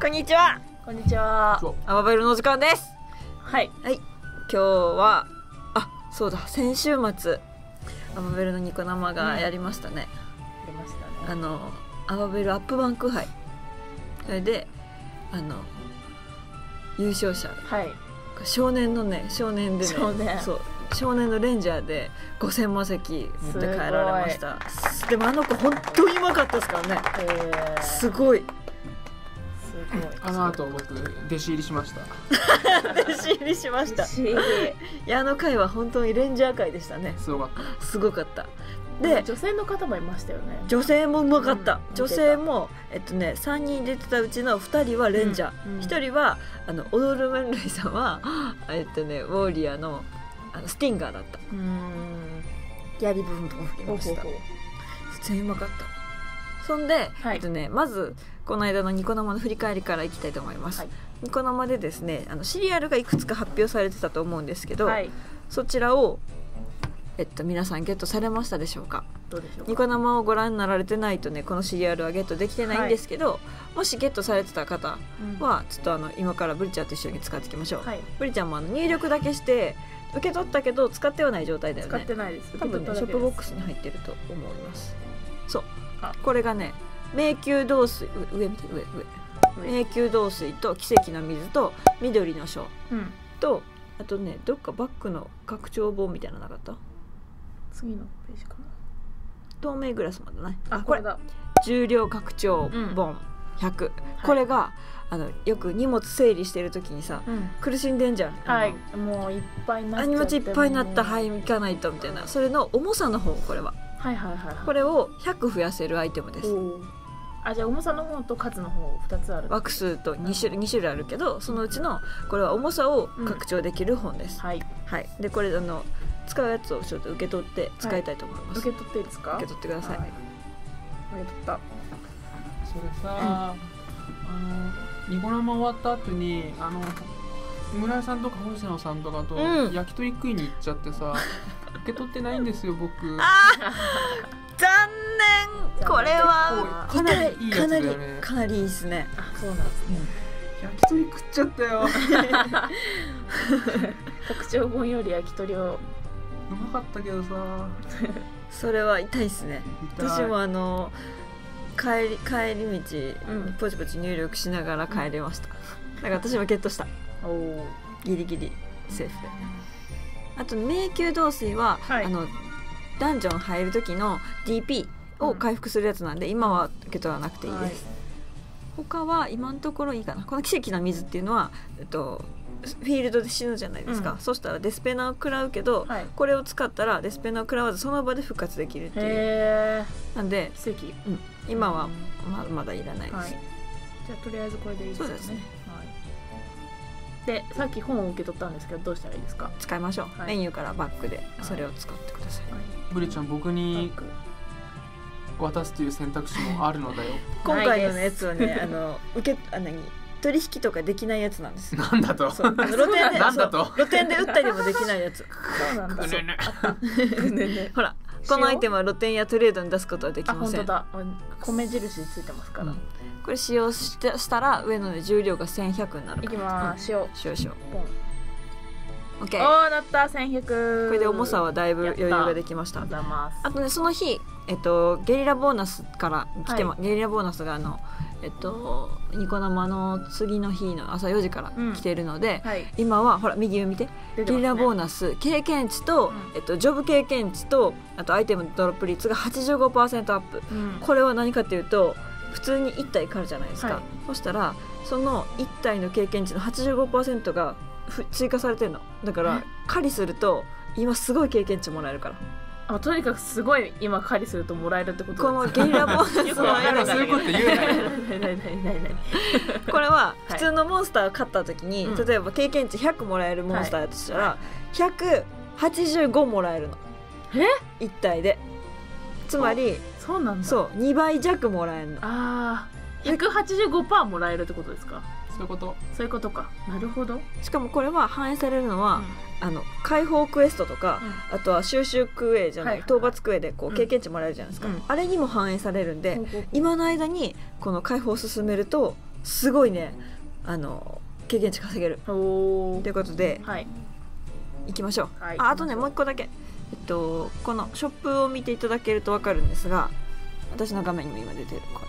こんにちは。こんにちは。アマベルのお時間です。はい。はい。今日はあそうだ。先週末アマベルのニコ生がやりましたね、出ましたね。あのアマベルアップバンク杯。それであの優勝者。はい。少年のね少年でね少年。そう。少年のレンジャーで5000魔石持って帰られました。でもあの子本当にうまかったですからね。えー、すごいあの後僕弟子入りしました。弟子入りしました。いやあの回は本当にレンジャー回でしたね。すごかった。すごかった。で女性の方もいましたよね。女性もうまかった、うん。女性もえっとね3人出てたうちの2人はレンジャー、うん。うん。1人はあのオドルメンレイさんはえっとねウォーリアーのあのスティンガーだった。やり部分とも吹きました。ほうほうほ普通にうまかった。そんで、はい。えっとね、まずこの間のニコ生の振り返りからいきたいと思います、はい。ニコ生でですねあのシリアルがいくつか発表されてたと思うんですけど、うはい。そちらを、えっと、皆さんゲットされましたでしょうか？どうでしょうか？ニコ生をご覧になられてないとねこのシリアルはゲットできてないんですけど、もしゲットされてた方うん。はちょっとあの今からブリちゃんと一緒に使っていきましょう、はい。ブリちゃんもあの入力だけして受け取ったけど使ってはない状態だよ使っねてないです。多分ねショップボックスに入ってると思います。そう。これがね迷宮導水上上見て上上。迷宮導水と奇跡の水と緑の章うん。とあとねどっかバックの拡張本みたいなのなかった？次のページか透明グラスまでない。なあこれだ。重量拡張本100、これがあのよく荷物整理してる時にさうん。苦しんでんじゃん。はい。もういっぱいになっ荷物いっぱいになった。はい行かないとみたいな。それの重さの方これは。はいはいはいはい。これを100増やせるアイテムですあじゃあ重さの方と数の方二つあるワックスと2種類 ,2 種類あるけどそのうちのこれは重さを拡張できる本です、はい。はい。でこれあの使うやつをちょっと受け取って使いたいと思います、受け取っていいですか？受け取ってください、はい。受け取った。それさ、あのニコ生終わった後にあの村井さんとか星野さんとかとうん。焼き鳥食いに行っちゃってさ、受け取ってないんですよ僕。あー残念。これこは。うかなりい。かなりかなりいいですね。あそうなんです。ね焼き鳥食っちゃったよ。特徴本より焼き鳥を。うまかったけどさそれは痛いですね。私もあの帰り帰り道、うん。ポチポチ入力しながら帰りました、だから私もゲットした。おおギリギリセーフで。あと迷宮導水は、はい。あのダンジョン入る時の DP を回復するやつなんで、今は受け取らなくていいです、他は今のところいいかな。この奇跡の水っていうのは、えっと、フィールドで死ぬじゃないですか、うん。そしたらデスペナーを食らうけど、はい。これを使ったらデスペナーを食らわずその場で復活できるっていう。なんで奇跡。今はままだいらないです、はい。じゃあとりあえずこれでいいですよねでさっき本を受け取ったんですけどどうしたらいいですか？使いましょう、はい。メニューからバックでそれを使ってください、ブリちゃん僕に渡すという選択肢もあるのだよ。今回のやつはねあの受けあ何？取引とかできないやつなんです。なんだと？そう。あの露店でなんだと？そう。露店で売ったりもできないやつ。そうなんだ。ぐねね。ほらこのアイテムは露店やトレードに出すことはできあません。本当だ。米印ついてますから、うん。これ使用してしたら上の、ね、重量が1100になるいきます、塩少々ポン。OK おーなった。1100これで重さはだいぶ余裕ができました。あとねその日、えっと、ゲリラボーナスから来て、まゲリラボーナスがあの、えっと、ニコ生の次の日の朝4時から来てるので、はい。今はほら右上見て。出てね。ゲリラボーナス経験値と、うん。えっと、ジョブ経験値とあとアイテムのドロップ率が85%アップ。うん。これは何かっていうと普通に1体狩るじゃないですか、はい。そしたらその1体の経験値の85%がふ追加されてるの。だからえ狩りすると今すごい経験値もらえるからあとにかくすごい今狩りするともらえるってことこのゲリラボーナスよくはわからない。そういうこれははい普通のモンスターを勝った時に、うん。例えば経験値100もらえるモンスターだとしたら、185もらえるの。え？1体で。つまりそうなんだ。そう2倍弱もらえるの。ああ185%もらえるってことですか？そういうこと。そういうことか。なるほど、しかもこれは反映されるのは、うん。あの解放クエストとか、あとは収集クエじゃない、はい討伐クエでこううん。経験値もらえるじゃないですか、うん。あれにも反映されるんで、今の間にこの解放を進めるとすごいねあの経験値稼げる。ということではい。行きましょう、はい。ああとねもう一個だけ。えっとこのショップを見ていただけると分かるんですが私の画面にも今出てる。これ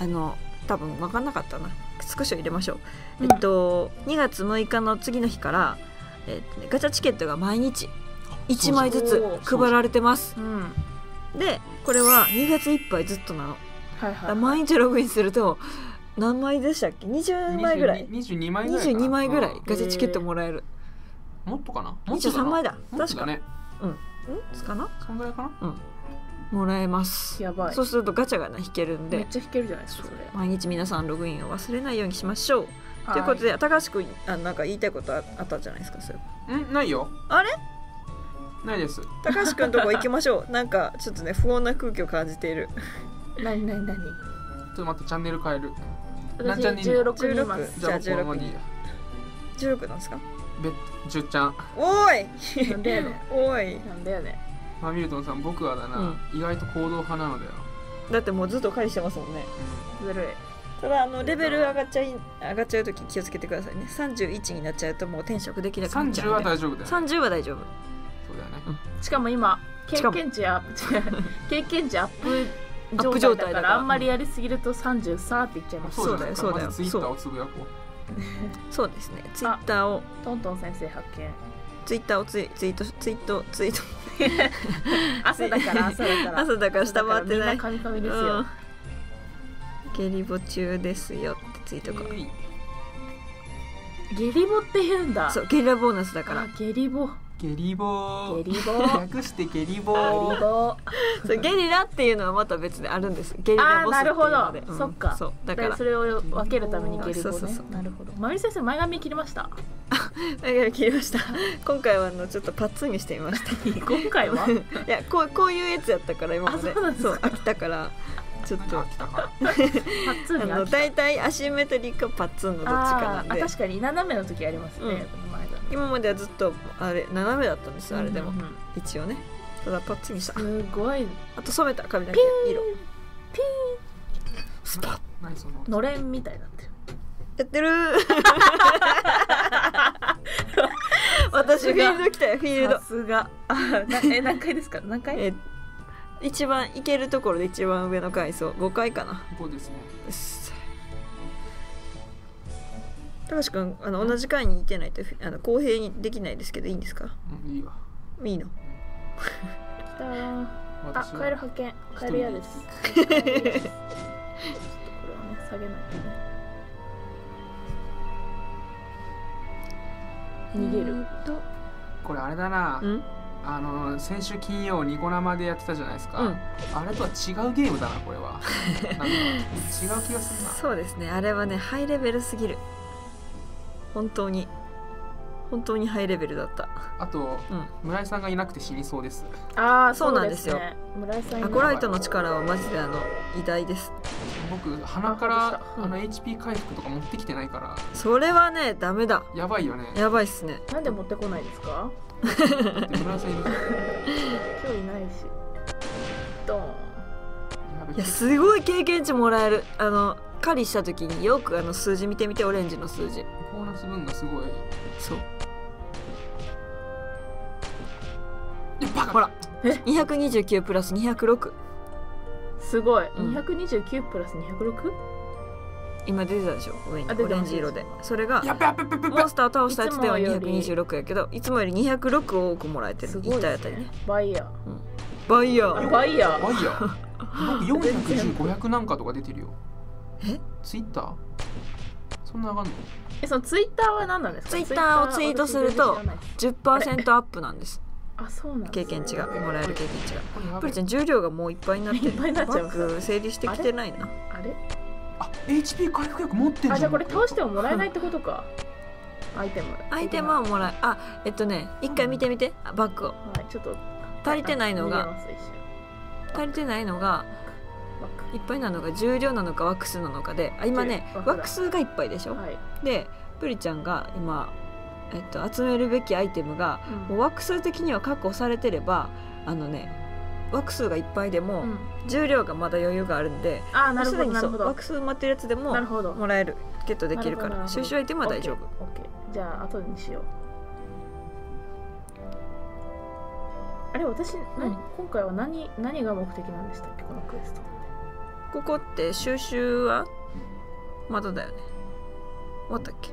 あの多分分かんなかったな。スクショ入れましょう、うん。えっと2月6日の次の日から、えっとねガチャチケットが毎日1枚ずつ配られてます。うん。でこれは2月いっぱいずっとなの。はいはい毎日ログインすると何枚でしたっけ？20枚ぐらい。22枚ぐらいか。な22枚ぐらいうん。ガチャチケットもらえる。もっとかな？もっと23枚だ。もっとだね。ん。かな？そんぐらいかな？もらえます。やばい。そうするとガチャがね引けるんで。めっちゃ弾けるじゃないですかそれ。毎日皆さんログインを忘れないようにしましょう。はということで高橋君あなんか言いたいことああったじゃないですかそれ。んないよ。あれ？ないです。高橋君のとこ行きましょう。なんかちょっとね不穏な空気を感じている。何何何？ちょっと待ってチャンネル変える私何ちゃんでいいの16にいますじゃあ僕このままでいいや16なんですか？べ10ちゃん。おい。なんでやねん。おい。なんだよねまあミルトンさん僕はだな、意外と行動派なのだよ、だってもうずっと狩りしてますもんね。ずるい。ただあのレベル上がっちゃい上がっちゃう時気をつけてくださいね。31になっちゃうともう転職できなくなっちゃ30はうんで。大丈夫だよ、ね、30は大丈夫。そうだよね。しかも今経しかも。験値アップ経験値アップ アップ状態だから状態だから。あんまりやりすぎると30さーっていっちゃいます。そうだよそうだよ。まずツイッターをつぶやこそうですね。ツイッターを。トントン先生発見。ツイッターをツイツイートツイートツイート 朝だから 朝だから。朝だから。下回ってないカミカミですよ、うん。ゲリボ中ですよってツイートうかゲリボって言うんだ。そうゲリラボーナスだから。あゲリボゲリボー。ゲリボゲ 略してゲリリボー。ボそうゲリラっていうのはまた別であるんです。ゲリラボスっていうので。あーなるほど。そっか。そう。だかだから。らそれを分けるためにゲリボそうそうそう。ねなるほどまゆり先生前髪切りました。だから切りました。今回はあのちょっとパッツンにしてみました。今回は？いやこうこういうやつやったから今まで。あそうなんですか？飽きたから。ちょっと。あ来たか。パッツンあのに飽きた。大体アシンメトリックかパッツンのどっちかなんで。あーあ確かに。斜めの時ありますね、うん。前髪今まではずっとあれ斜めだったんですよあれでも、うん。うんうん一応ね。ただパッツンにしたすごい。あと染めた髪の毛色。ピスパッ。何その。れんみたいになってる。やってる 私フィールド来たよフィールド。さすが。え何回ですか？何回え一番行けるところで一番上の階層。5階かな。ここですね高橋君あの同じ階にいてないとあの公平にできないですけどいいんですかうんいいわいいの来たーあカエル発見カエル嫌ですちょっとこれはね下げないとね逃げるこれあれだなうんあの先週金曜ニコ生でやってたじゃないですか、うんあれとは違うゲームだなこれは違う気がするなそうですねあれはねハイレベルすぎる本当に本当にハイレベルだった。あとうん。村井さんがいなくて死にそうです。ああそうなんですよ。ね。村井さんいないアコライトの力はマジであの偉大です。僕鼻からああの HP 回復とか持ってきてないから。それはねダメだ。やばいよね。やばいっすね。なんで持ってこないですか？村井さんいる。今日いないし。ドーン。いやすごい経験値もらえる。あの狩りした時によくあの数字見てみてオレンジの数字。ボーナス分がすごい。そう。バカほら。229プラス206すごい、うん。229プラス 206? 今出てたでしょ？上に。オあ出てます。レンジ色で。それがやっべやっべやっべやっべモンスターを倒したやつではいつもより。226やけどいつもより206多くもらえてる。すごい1体たりね。バイヤバイヤー。ーバイヤー。バイヤー。僕410500 なんかとか出てるよえ？ツイッターそんな上がんの？えそのツイッターは何なんですか？ツイッターをツイートすると私全然知らないです10%アップなんです。あそうなんです経験値がもらえる経験値が。プリちゃん重量がもういっぱいになってる。いっぱいになっちゃいバッグ整理してきてないな。あれ？あ HP 回復薬持ってんじゃん。あじゃあこれ倒してももらえないってことか。アイテム。アイテムはもらえあえっとね一回見てみて。あバッグを。はいちょっと。足りてないのが。足りてないのがいっぱいなのが重量なのかワックスなのかであ今ねワックスがいっぱいでしょ、クはい。でプリちゃんが今、えっと、集めるべきアイテムが、もうワックス的には確保されてればあのね枠数がいっぱいでも、うん。重量がまだ余裕があるんでああなるほすでにそうどなるほど。枠数埋まってるやつでももらえる。ゲットできるから収集アイテムは大丈夫。じゃあ後にしよう。あれ私、何？うん。今回は何何が目的なんでしたっけこのクエストここって収集は？まだだよね。終わったっけ？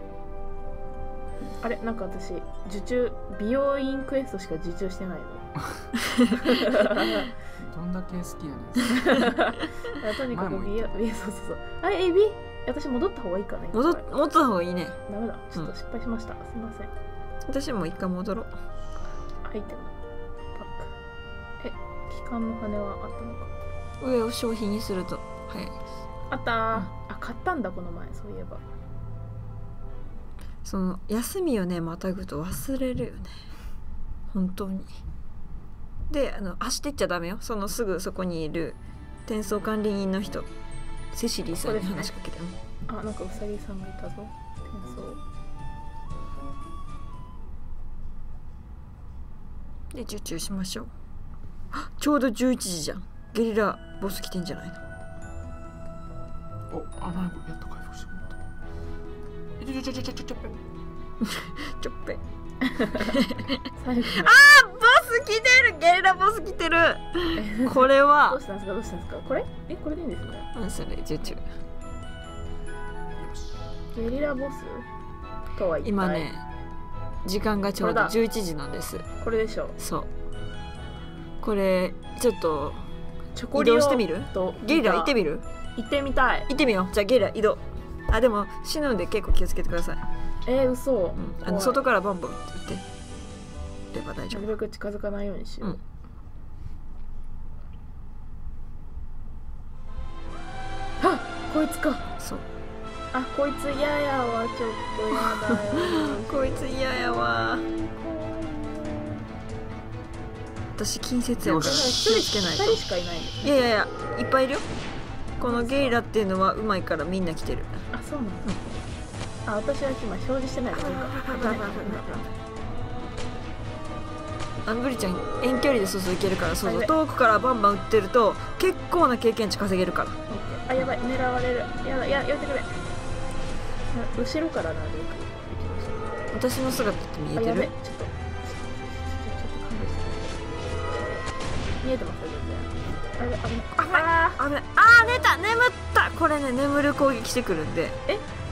あれなんか私受注美容院クエストしか受注してないの。どんだけ好きやねん。あとにかく美容美容そうそうそう。あれエビ？私戻った方がいいかね戻戻った方がいいね。ダメだ。ちょっと失敗しました、すいません。私も一回戻ろう。アイテム。パック。え機関の羽はあったのか上を商品にすると。早い。ですあったー、あ買ったんだこの前。そういえば。その休みをねまたぐと忘れるよね。本当に。であの走ってっちゃダメよ。そのすぐそこにいる転送管理人の人。セシリーさんに話しかけて、あなんかウサギさんがいたぞ。転送。で受注しましょう。あちょうど11時じゃんゲリラボス来てんじゃないの？おあなにこれやっと回復してもらった。ちょちょちょちょちょちょちょ。っぺ。最後にボス来てる！ゲリラボス来てる！これどはうしたんですか？どうしたんですか？これ？えこれでいいんですねうんそれ受注ゲリラボスとは一体？今ね時間がちょうどこれだ。11時なんです。これでしょそう。これちょっと移チョコリオ動してみる？とゲリラ行ってみる？行ってみたい。行ってみよう。じゃあゲリラ移動。あでも死ぬんで結構気をつけてください、えー、嘘、うん、あの外からバンバン撃ってれば大丈夫。なるべく近づかないようにしよう、うん。あこいつか。そう。あこいつ嫌やわ。ちょっと嫌だよ。こいつ嫌やわ私近接やから気をつけないと。2人しかいないんですいやいやいやいっぱいいるよ。このゲリラっていうのはうまいからみんな来てる。あそうなんだ、あ私は今表示してないからいいか。あのブリちゃん遠距離でそうそういけるからそうそう。遠くからバンバン撃ってると結構な経験値稼げるから。あやばい。狙われる。やだややめてくれ。な後ろからなるべく私の姿って見ょうあやべ。えてる見えてますよ全然。あれ危ない。あい。あー寝た。眠った。これね眠る攻撃してくるんで。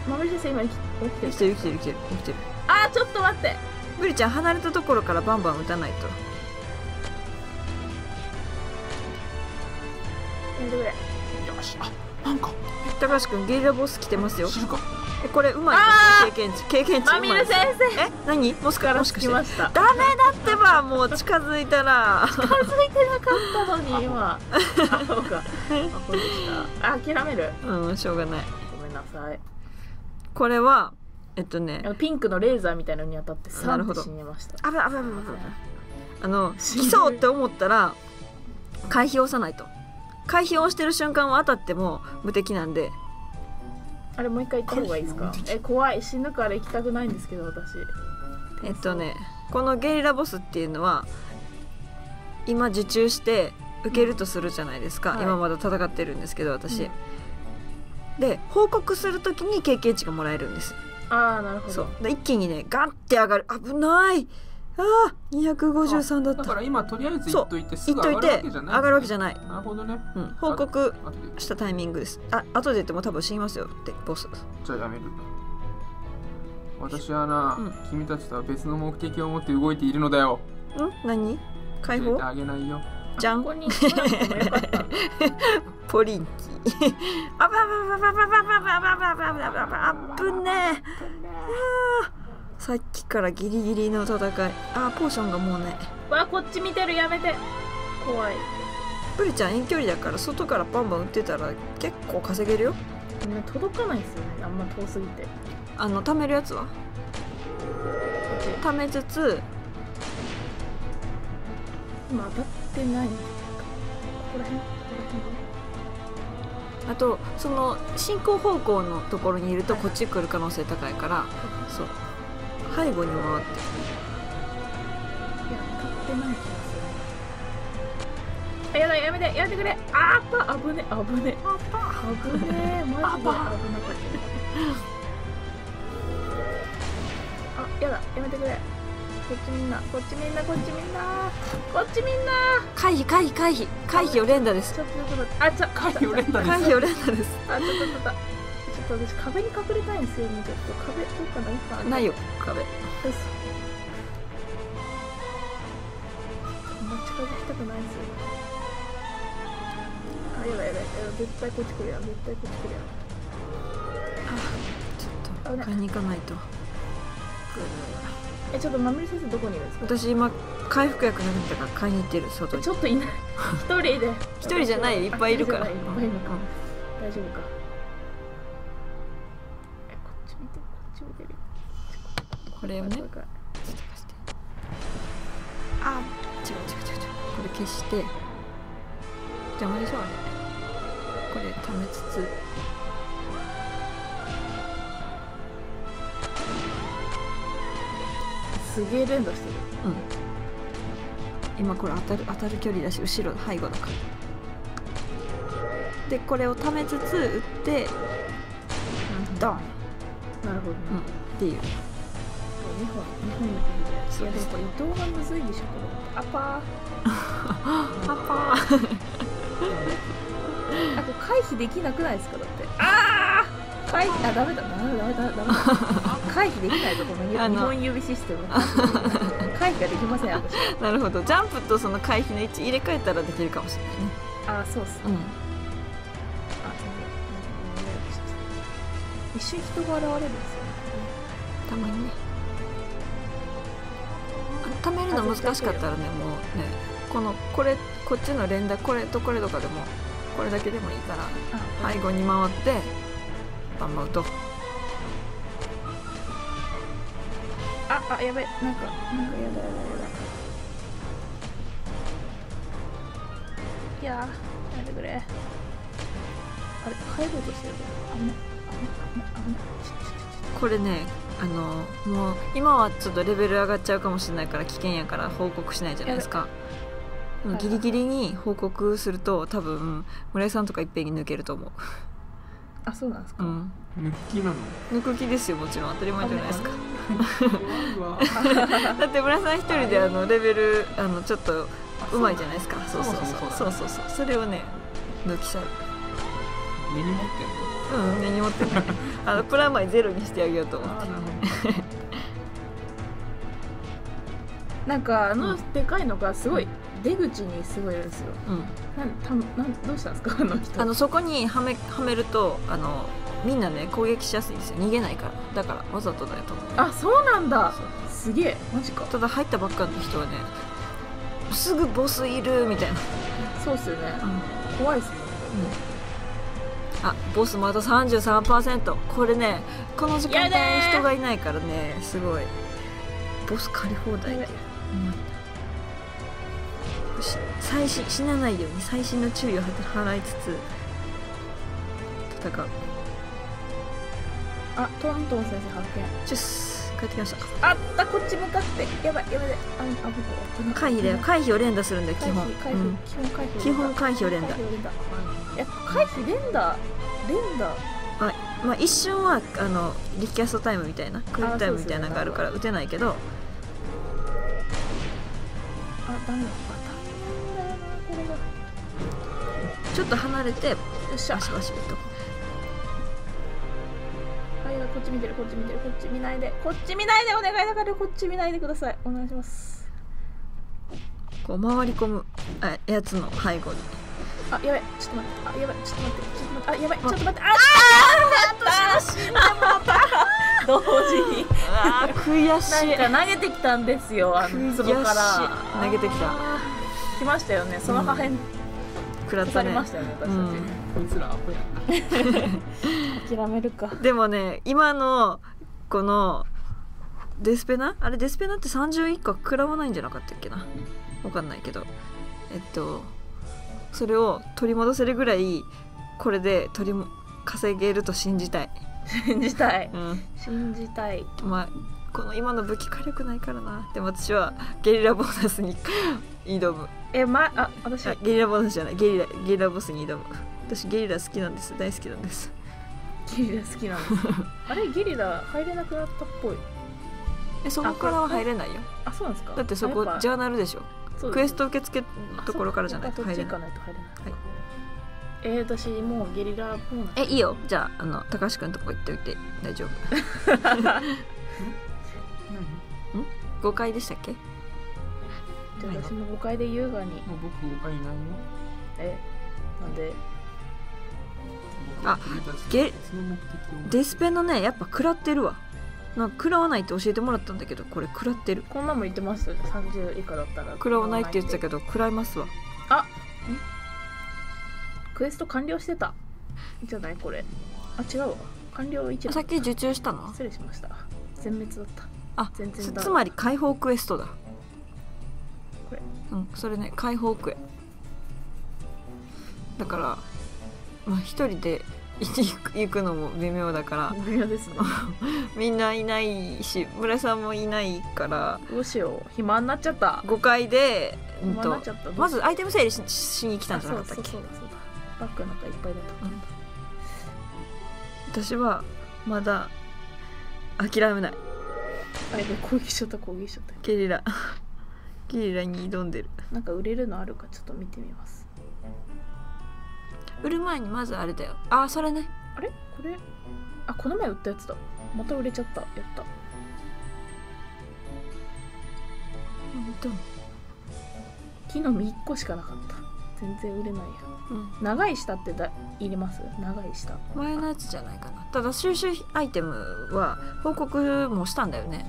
ーまぶり先生今起き起きてる生きてる？生きてる生きてる生きてる。あーちょっと待って。ブリちゃん離れたところからバンバン撃たないと。やめてくれ。よし。あなんか。高橋君ゲリラボス来てますよ。知るか。えこれうまいあで経験値。経験値まみるうまいです先生。え何？もしかから。もしかして。着きました。ダメだってばもう近づいたら。近づいてなかったのに今。あそうか。アホでした。あ諦める？うんしょうがない。ごめんなさい。これはえっとね。ピンクのレーザーみたいなのに当たってサンって死にました。あぶあぶあぶあぶあの来そうって思ったら回避を押さないと。回避を押してる瞬間は当たっても無敵なんであれもう一回行った方がいいですか？え怖い。死ぬから行きたくないんですけど私。えっとねこのゲリラボスっていうのは今受注して受けるとするじゃないですか、はい。今まだ戦ってるんですけど私、うん。で報告するときに経験値がもらえるんです。ああなるほど。そう。で一気にねガンって上がる。危ないあー253だった。だから今とりあえず言っといてす言っぐ上がるといてわけじゃない上がるわけじゃない、なるほどね。うん、報告したタイミングです。あ後で言っても多分死にますよってボス。じゃあやめる。私はな、うん。君たちとは別の目的を持って動いているのだよ。ん？何？解放？あげないよ。じゃん。ポリンキー。あばばばばばばばばばばばばばあぶねえあーさっきからギリギリの戦い。あーポーションがもうね。わこっち見てるやめて。怖い。ブリちゃん遠距離だから外からバンバン撃ってたら結構稼げるよ。ね届かないですよね。あんま遠すぎて。こあの貯めるやつは？貯めつつ今当たってない。ここら辺？ここらあとその進行方向のところにいるとこっち来る可能性高いから。そう背後に回って。辺いや当たってない気がするあやだやめてやめてくれ。あーっぱ危ね危ねあ危ねマジで危なかった。あやだやめてくれ。こっちみんなこっちみんなこっちみんな。こっちみんな。回避回避回避。回避を連打です。ちょっとちょっとあちょ回避を連打回避を連打です。あちょっとちょっとと私壁に隠れたいんですよね。ちょっと壁どっかないかな。ないよ。壁。よし。あんま近づきたくないんですよ。あやばいやばい。やばい絶対こっち来るやん。絶対こっち来るやん。ちょっと買い。に行かないと。えちょっとまみり先生どこにいるんですか？私今回復薬なくなったから買いに行ってる外に。ちょっといない。一人で。一人じゃないよ。いっぱいいるから。い。いっぱいいるのか大丈夫かこれをね。ちょっと貸して。あ違う違う違う違う。これ消して。邪魔でしょあれ。これ溜めつつ。すげえ連打してる。うん。今これ当たる当たる距離だし後ろ背後だから。でこれを溜めつつ打ってドン、うん、っなるほどね、ていう2本2本の首で。いやでもこれ移動がむずいでしょこれ。あパー。パパー。あと回避できなくないですかだって。ああ回避あダメだダメだダメだダメだ。回避できないとこの日本指システム。回避ができません私。なるほど。ジャンプとその回避の位置入れ替えたらできるかもしれないね。あそうっす。うん。あ一瞬人が現れるんですよたまにねあ貯めるの難しかったらねもうねこのこれこっちの連打これとこれとかでもこれだけでもいいからあ背後に回ってバンバン打とう。ああやべなんかなんかやだやだやだい。やーやめてくれ。あれ帰ろうとしてる危ない危ない危ない危ないこれねあのもう今はちょっとレベル上がっちゃうかもしれないから危険やから報告しないじゃないですか。でもギリギリに報告すると多分村井さんとかいっぺんに抜けると思う、あそうなんですか、うん、抜きなの？抜く気ですよもちろん当たり前じゃないですか。だって村井さん一人であのレベルあのちょっとうまいじゃないですか。そうそうそう。そうそうそうそれをね抜きちゃう根に持ってんの？うん根に持ってないあのプラマイゼロにしてあげようと思って。なんかあのうん。でかいのがすごい出口にすごいいるんですよ。うん。なんたなんどうしたんですか？あの人。あのそこにはめはめるとあのみんなね攻撃しやすいんですよ。逃げないから。だからわざとだよと思うあそうなんだ。すげえマジか。ただ入ったばっかの人はねすぐボスいるみたいな、そうっすよね。うん。怖いっすねあボスまだ33%これねこの時間帯やだー。人がいないからねすごい。ボス借り放題で、うん。し。最新死なないように最新の注意を払いつつ戦う。あトントン先生発見。チュッス。帰ってきました。あったこっち向かって。やばいやばいああない。回避だよ。回避を連打するんだよ基本。回避うん。基本回避を連打。や回避連打連打まあ一瞬はあのリキャストタイムみたいなクイックタイムみたいなのがあるから打てないけど。あダメだ？あダメなんだよなこれが。ちょっと離れてよっしゃ。バシバシ打っとこあいやこっち見てるこっち見てるこっち見ないで。こっち見ないでお願いだからこっち見ないでください。お願いします。うこう回り込むあやつの背後に。あやばいちょっと待って。あやばいちょっと待ってちょっと待ってあやばい。ちょっと待って。ああ死んでもった。同時に。あー悔しい。投げてきたんですよあの壺から。投げてきた。来ましたよね。その破片刺食らったね。されましたよね私たち、うん。こいつらアホやな。諦めるか。でもね今のこのデスペナ？あれデスペナって30以下食らわないんじゃなかったっけな？わかんないけど。えっとそれを取り戻せるぐらいこれで取りも稼げると信じたい、信じたい。うん、信じたい。まあこの今の武器火力ないからな。でも私はゲリラボーナスに挑む。えまあ私。あゲリラボスじゃない。ゲリラゲリラボスに挑む。私ゲリラ好きなんです。大好きなんです。ゲリラ好きなんです。あれゲリラ入れなくなったっぽい。えそこからは入れないよ。あそうなんですか。だってそこあやっぱジャーナルでしょ。そうクエスト受付のところからじゃない。と入れないやっぱそっち行かないと入れない、はいえー、私もうゲリラボーナス。えいいよ。じゃああの高橋君のとこ行っておいて。大丈夫。5回でしたっけ？じゃあ私も5階で優雅に。もう僕5回いないよ。え？なんで？あゲデスペのねやっぱ食らってるわ。なんか食らわないって教えてもらったんだけどこれ食らってる。こんなんも言ってます？30以下だったら。食らわないって言ってたけどど食らいますわクエスト完了してた。じゃないこれ。あ違うわ。完了1さっき受注したの？失礼しました。全滅だった。あ全然だ。つつまり解放クエストだ。これ。うんそれね解放クエ。だからまあ一人で行く行くのも微妙だから。微妙ですね。みんないないし村さんもいないから。どうしよう。暇になっちゃった。5階で、まずアイテム整理ししに来たんじゃなかったっけ？バッグなんかいっぱいだった、うん私はまだ諦めない。あれで攻撃しちゃった攻撃しちゃった。ゲリラ。ゲリラに挑んでる。なんか売れるのあるかちょっと見てみます。売る前にまずあれだよ。あそれね。あれ？これ？あこの前売ったやつだ。また売れちゃった。やった。どう木の実1個しかなかった。全然売れないや。うん長い下ってだいります？長い下前のやつじゃないかな。ただ収集アイテムは報告もしたんだよね。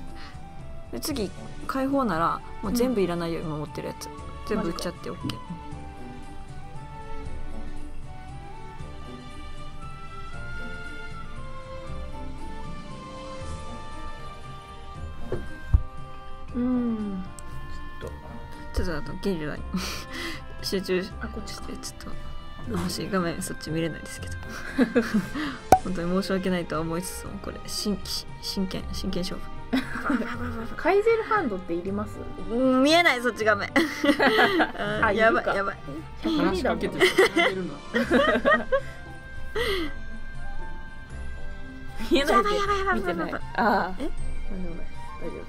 で次解放ならもう全部いらないよ、今持ってるやつ。全部売っちゃって OK うん。ちょっちょっとあとゲリラに 集中しとあこっちかてちょっともし画面そっち見れないですけど。本当に申し訳ないとは思いつつもこれ真真剣真剣勝負。カイゼルハンドっていります？うん見えないそっち画面。あやばいやばい。100話しかけてるんだ見えないやばいやばい。やばい見てない。ああえ？なんでもない。大丈夫で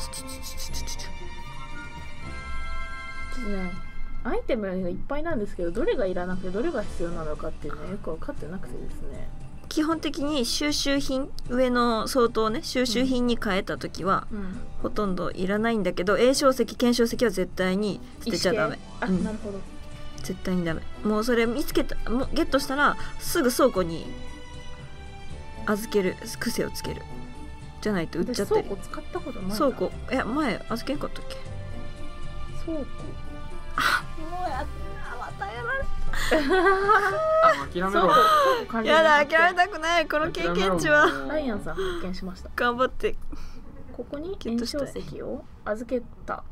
す。ちょちょちょちょちょちょ。ちょっとねアイテムがいっぱいなんですけどどれがいらなくてどれが必要なのかっていうのはよく分かってなくてですね。基本的に収集品上の相当ね収集品に変えた時は、うん。ほとんどいらないんだけど A 小石検証石は絶対に捨てちゃダメ。あ、うん。なるほど。絶対にダメ。もうそれ見つけたもうゲットしたらすぐ倉庫に預ける癖をつける。じゃないと売っちゃ私ったり。倉庫使ったことないな。倉庫。いや前預けんかったっけ？倉庫もうやまたやられあ 諦めろ。やだ人諦めたくないこの経験値は。ライアンさん発見しました。頑張ってここにゲット炎したい症石を預けた。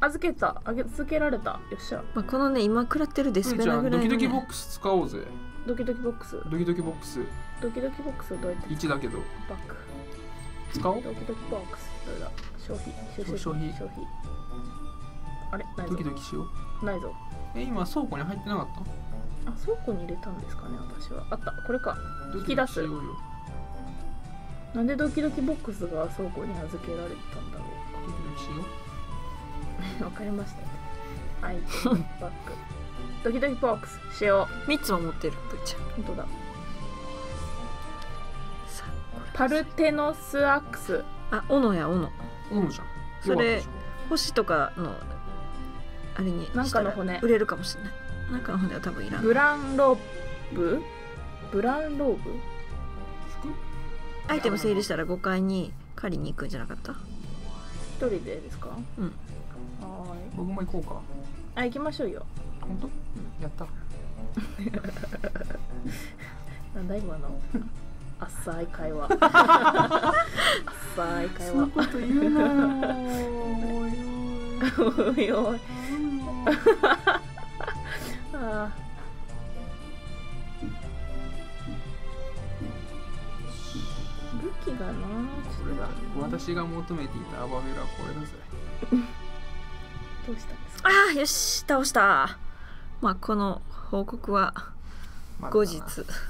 預けた。預けられた。よっしゃ。まあ、このね今食らってるデスペじゃあドラぐらいの、ね、キドキボックス使おうぜ。ドキドキボックス。ドキドキボックス。ドキドキボックスをどうやって1だけど。バック。使おう。ドキドキボックス。どれだ？消費。収集消費。消費。あれ？ドキドキしようないぞ。え今倉庫に入ってなかっあ倉庫に入れたんですかね私は。あった。これか。た引き出す。なんでドキドキボックスが倉庫に預けられてたんだろドキドキしよう。わかりました。アイテムバッグドキドキボックスしよ3つも持ってるぶっちゃん。う本当だ。パルテノスアックス。あ斧や斧。う斧じゃん。それ星とかのあれになんかの骨。したら売れるかもしれない。なんかの骨は多分いらん。ブランローブ？ブランローブ？アイテム整理したら5階に借りに行くんじゃなかった？一人でですか？うん。はーい。僕も行こうか。あ行きましょうよ。本当？やった。なんだ今の？浅い会話。浅い会話。こと言うなよ おいおいあ武器がな。ちょっと私が求めてい。たアバベルはこれだぜどうしたんですかあーよし倒したまあこの報告は後日、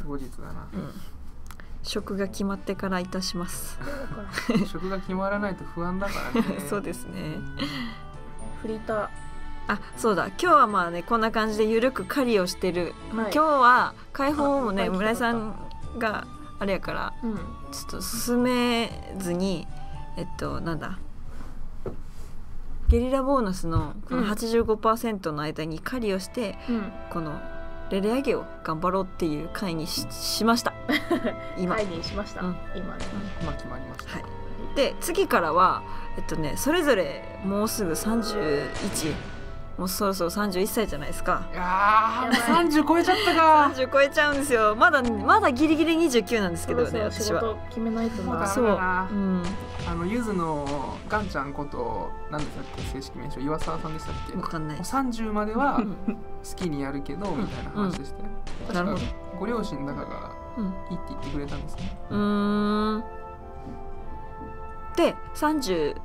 後日だなうん、職が決まってからいたします職が決まらないと不安だからね。そうですね。フリーターあそうだ。今日はまあねこんな感じでゆるく狩りをしてる、はい。今日は解放もね村井さんがあれやからうん。ちょっと進めずにえっとなんだ。ゲリラボーナスのこのうん。85%の間に狩りをして、うん。このレレアゲを頑張ろうっていう回にししました。今、会にしました、うん。今ね。今決まりました、はい。で次からはえっとねそれぞれもうすぐ31もうそろそろ31歳じゃないですか。いややばい。ー30超えちゃったか。30超えちゃうんですよ。まだまだギリギリ29なんですけどねそろそろ仕私は。事決めないとな。そう。あのゆずのガンちゃんこと何でしたっけ正式名称岩沢さんでしたっけ？わかんない。30まではうん。好きにやるけどみたいな話でしたよ、なるほ確かご両親だかがうん。いいって言ってくれたんですね。うーん。で30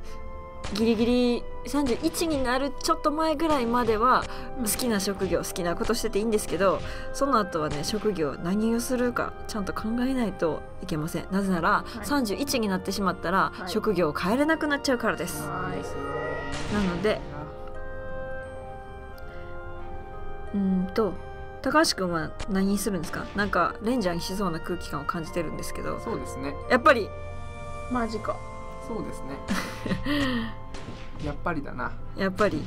ギリギリ31になるちょっと前ぐらいまではうん。好きな職業好きなことしてていいんですけどその後はね職業何をするかちゃんと考えないといけません。なぜなら、い。31になってしまったら、はい。職業を変えれなくなっちゃうからです、はい。なのでうーんと高橋君は何するんですか？なんかレンジャーにしそうな空気感を感じてるんですけど。そうですね。やっぱりマジかそうですね。やっぱりだな。やっぱり。う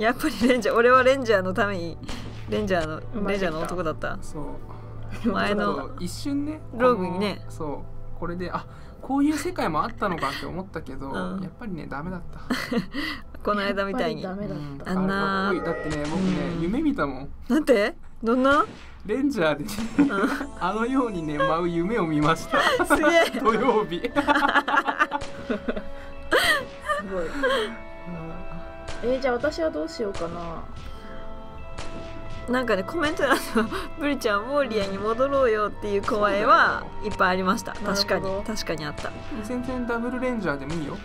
ん。やっぱりレンジャー俺はレンジャーのためにレンジャーのレンジャーの男だった。そう。前の。一瞬ねローグにね。そう。これであこういう世界もあったのかって思ったけど、うん。やっぱりねダメだった。この間みたいに。ダメだった、うんあんなだってね僕ね、うん。夢見たもん。なんて？どんな？レンジャーでねあのようにね舞う夢を見ました。すげえ。土曜日。すごい。えー、じゃあ私はどうしようかな。なんかねコメント欄の「ブリちゃんウォーリアに戻ろうよ」っていう声はいっぱいありました。確かに。確かにあった。全然ダブルレンジャーでもいいよ、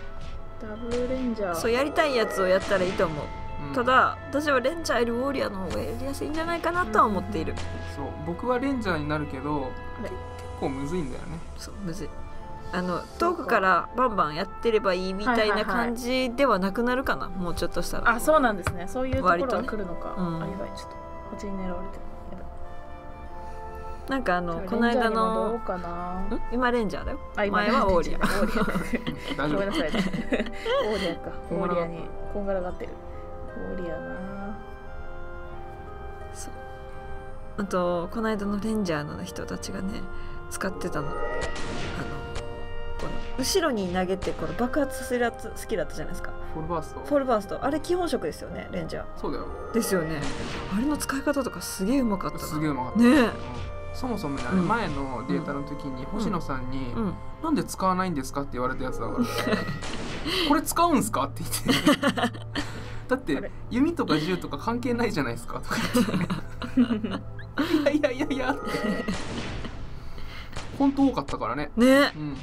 ダブルレンジャー。そうやりたいやつをやったらいいと思う。うんただ私はレンジャーよりウォーリアの方がやりやすいんじゃないかなとは思っている。そう。僕はレンジャーになるけど結構むずいんだよね。そうむずい。あの遠くからバンバンやってればいいみたいな感じではなくなるかな。もうちょっとしたら。あそうなんですね。そういうところ割とね。が来るのか、うん。あやばいちょっと蜂に狙われてるなんかあのこの間のうかな。ん？今レンジャーだよ。あ今前はオー。リア。ごめんなさいね。オーリアか。オーリアにこんがらがってるオーリアな。そう。あとこの間のレンジャーの人たちがね使ってたの。あのこの後ろに投げてこの爆発させるやつ好きだったじゃないですか。フォルバースト？フォールバースト。あれ基本色ですよねレンジャー。そうだよですよね。あれの使い方とかすげえうまかったな。すげえうまかった、ね。えうんそもそもね、うん前のデータの時に星野さんに、うん。なんで使わないんですかって言われたやつだから。これ使うんすかって言ってだって弓とか銃とか関係ないじゃないですか。とか言っていやいやいやいや。って本当多かったからね。ね。うん。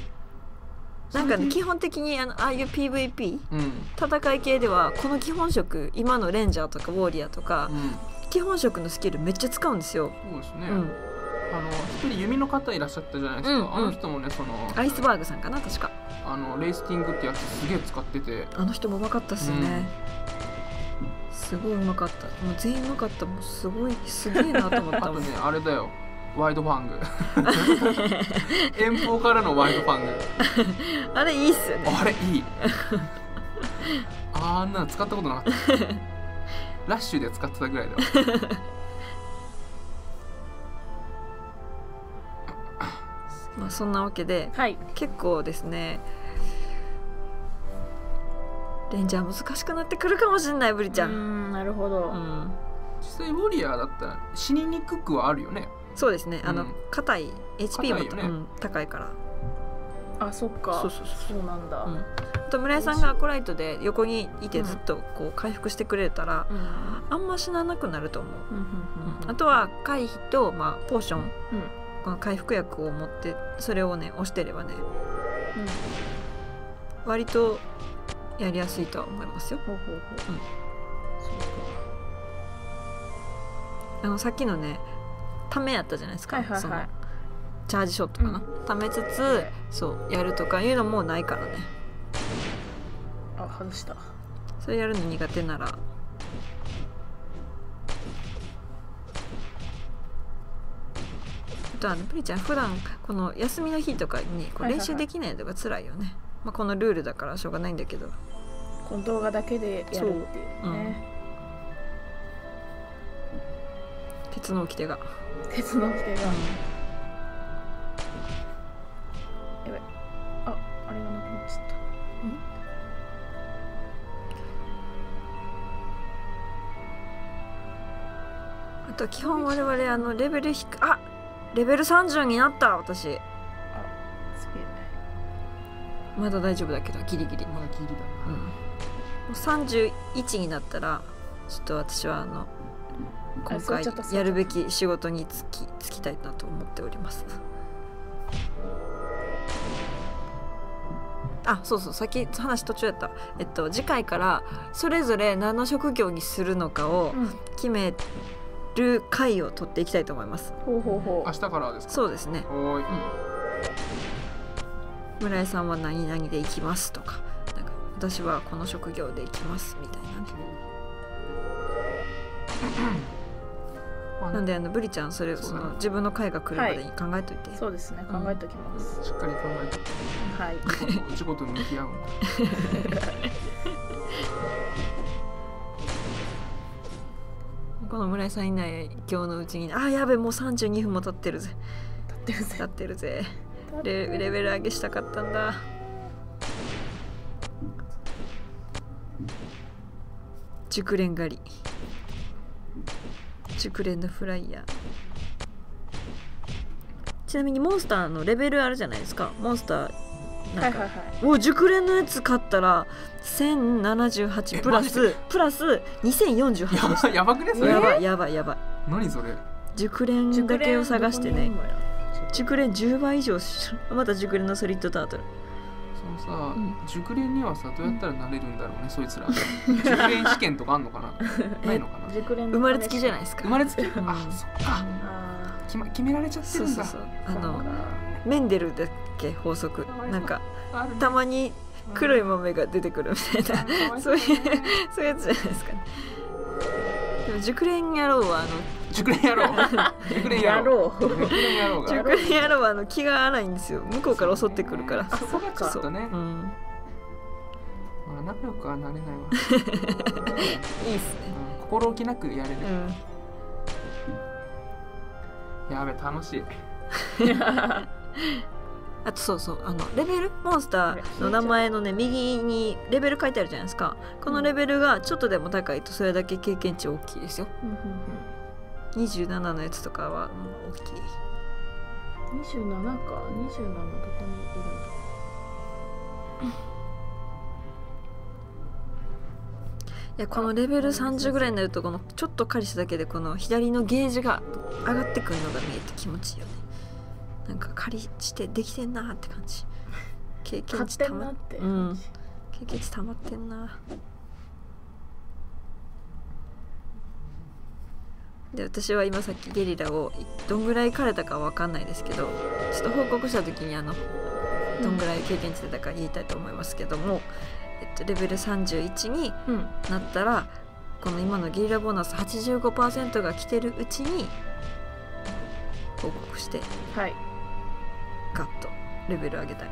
なんかね基本的にあのああいう PVP うん。戦い系ではこの基本色今のレンジャーとかウォーリアーとかうん。基本色のスキルめっちゃ使うんですよ、そうですね、うん、あの一人弓の方いらっしゃったじゃないですか、うんうん。あの人もねそのアイスバーグさんかな確か。あのレイスティングってやつすげえ使ってて。あの人もうまかったっすよね、すごいうまかった。もう全員うまかった。もうすごいすげえなと思っあた。もんとねあれだよ。ワイドファング。遠方からのワイドファング。あれいいっすよね。あれいい。あんなの使ったことなかった。ラッシュで使ってたぐらいだわ。まあそんなわけではい。結構ですねレンジャー難しくなってくるかもしれないブリちゃ、うんんなるほど、うん、実際ウォリアーだったら死ににくくはあるよね。そうですね。あのうん硬い HP も硬いよね。うん、高いから。あそっか。そうそうそうそう。なんだ、うん。あと村井さんがアコライトで横にいてずっとこう回復してくれたら、うん。あんま死ななくなると思う、うんうんうん。あとは回避と、まあ、ポーション、うん。この回復薬を持ってそれをね押してればね。割とやりやすいとは思いますよ。ほうほうほう。あのさっきのねためやったじゃないですか、はいはいはい。そのチャージショットかな、ためつつそうやるとかいうのもないからね。あ外した。それやるの苦手なら。あとはねプリちゃん普段この休みの日とかにこうはいはいはい。練習できないのが辛いよね、まあ、このルールだからしょうがないんだけどこの動画だけでやるっていうね。鉄の掟が。鉄の規定が、やばい。ああれがなくなっちゃった。あと基本我々あのレベル低あレベル30になった私まだ大丈夫だけどギリギリ。まだギリだうん、もう31になったらちょっと私はあの今回ちょっとそう。やるべき仕事に就き就きたいなと思っております。あそうそう。さっき話途中やった。えっと次回からそれぞれ何の職業にするのかをうん。決める回を取っていきたいと思います。ほうほうほ明日からですか？そうですね。おーい村井さんは何々で行きますとかなんか私はこの職業で行きますみたいな。なんであのブリちゃんそれをその自分の回が来るまでに考えといて、うそうですね。考えておきます、しっかり考えて。はい。自己と自己と向き合う。この村井さんいない今日のうちにあやべもう32分も経ってるぜ。立ってるぜ。経ってるぜレレベル上げしたかったんだ。熟練狩り。熟練のフライヤー。ちなみにモンスターのレベルあるじゃないですか。モンスターなんか、はいはいはい。もう熟練のやつ買ったら1078プラスプラス2048でやした。ばやばくねそれ。やばいやばいやばい。何それ？熟練だけを探してね熟練どこにいるのよ熟練10倍以上しまた熟練のソリッドタートル。そのさ、うん。熟練にはさどうやったらなれるんだろうね、そいつら。熟練試験とかあんのかな？ないのかな？熟練の生まれつきじゃないですか。生まれつき、ん。あそっか。あ決,、ま、決められちゃってるだ。そうんそう。そうあのメンデルだっけ？法則。なんかね。たまに黒い豆が出てくるみたいな。あかわいそういうねそういうやつじゃないですか。ねでも熟練野郎はあの熟練やろう熟練ややろうろう熟練やろうが。熟練野郎はあの気が荒いんですよ。向こうから襲ってくるから。そこがちょっとね。うん。まあ仲良くはなれないわ、いいっすね。うん。心置きなくやれる、うん。やべ楽しい あとそうそうあのレベルモンスターの名前のね右にレベル書いてあるじゃないですか。このレベルがちょっとでも高いとそれだけ経験値大きいですよ。うんうんうん。27のやつとかはもう大きい。27か。27どこにいるんだいやこのレベル30ぐらいになるとこのちょっと狩りしただけでこの左のゲージが上がってくるのが見えて気持ちいいよねなんか狩りしてできてんなって感じ。経験値たまって。うん。経験値たまってんな。で私は今さっきゲリラをどんぐらい狩れたかわかんないですけどちょっと報告した時にあのどんぐらい経験値出たか言いたいと思いますけども、えっと、レベル31にうん。なったらこの今のゲリラボーナス85%が来てるうちに報告して。はいガッとレベル上げたい。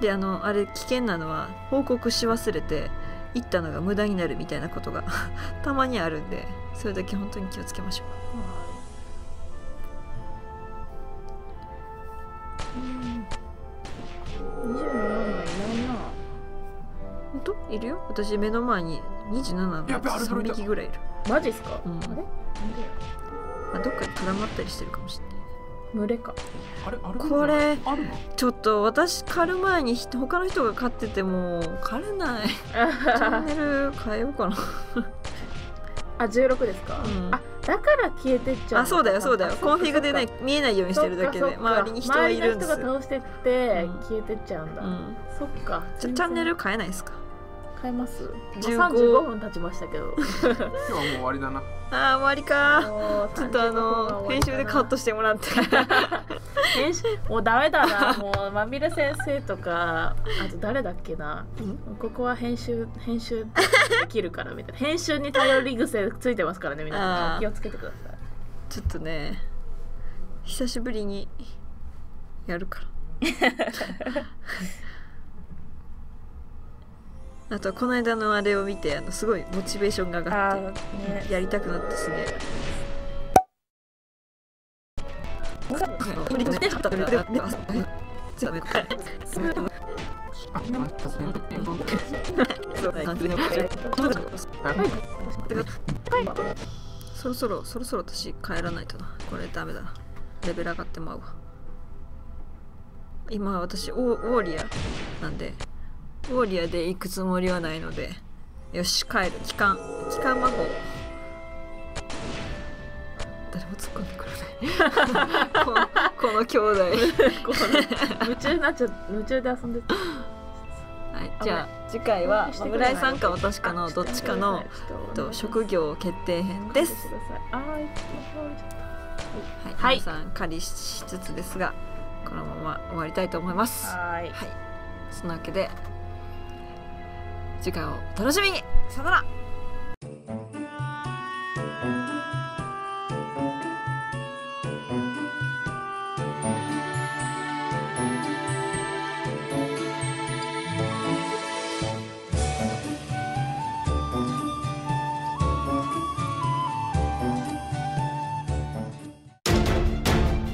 であのあれ危険なのは報告し忘れて行ったのが無駄になるみたいなことが たまにあるんでそれだけ本当に気をつけましょ27のいないな。う本当？いるよ？私目の前に27のやべあれ3取れた匹ぐらいいる、マジっすか、うん。あれ？あ、どっかに絡まったりしてるかもしれない群れか。あれあるこれあるの？ちょっと私狩る前に人他の人が狩ってても狩れない。チャンネル変えようかな。あ16ですか、うん。あだから消えてっちゃうあそうだよそうだよ。あコンフィグでね見えないようにしてるだけで周りに人はいるんです。周りの人が倒してってうん。消えてっちゃうんだ、うん。そっかちょチャンネル変えないですか？変えます。15 35分経ちましたけど。今日はもう終わりだな。あー終わりか。もうちょっとあの編集でカットしてもらって。編集もうダメだな。もうまみれ先生とかあと誰だっけな。ここは編集編集できるからみたいな。編集に頼り癖ついてますからね皆さん。気をつけてください。ちょっとね久しぶりにやるから あとこの間のあれを見てあのすごいモチベーションが上がってね。やりたくなってすねそろそろそろそろ私帰らないとなこれダメだなレベル上がってまうわ今私オーウォーリアなんでウォーリアで行くつもりはないのでよし帰る。帰還。帰還魔法。誰も突っ込んでくれない。このこの兄弟。夢中になっちゃう夢中で遊んでた。はい、じゃあ次回は村井さんか私かのどっちかのと職業決定編です。はい、はい。皆さん仮しつつですがこのまま終わりたいと思います。ははい。い、そわけで次回をお楽しみに。さよなら。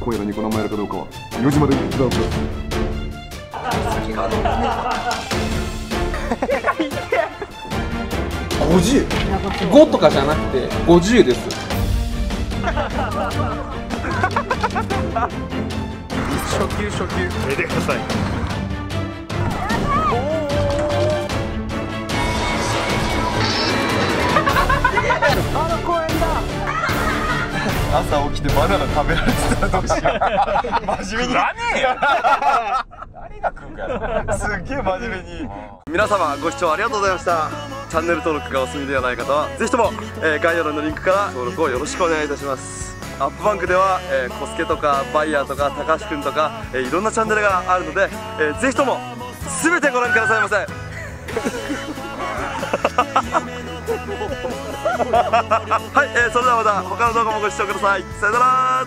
今夜のニコ生やるかどうかは4時までに決断す。五十。五とかじゃなくて五十です。初級初級。見てください。あの公園だ朝起きてバナナ食べられてたらどうしよう。真面目に。すっげえ真面目に。皆様ご視聴ありがとうございました。チャンネル登録がお済みではない方はぜひとも、えー概要欄のリンクから登録をよろしくお願いいたします。アップバンクでは、えーコスケとかバイヤーとか高橋くんとか、えーいろんなチャンネルがあるので、えーぜひとも全てご覧くださいませ。はい、えーそれではまた他の動画もご視聴ください。さよなら